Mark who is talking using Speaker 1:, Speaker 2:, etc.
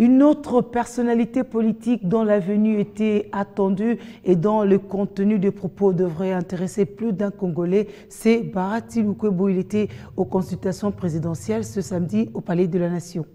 Speaker 1: Une autre personnalité politique dont la venue était attendue et dont le contenu des propos devrait intéresser plus d'un Congolais, c'est Barati Lukwebo. Il était aux consultations présidentielles ce samedi au Palais de la Nation.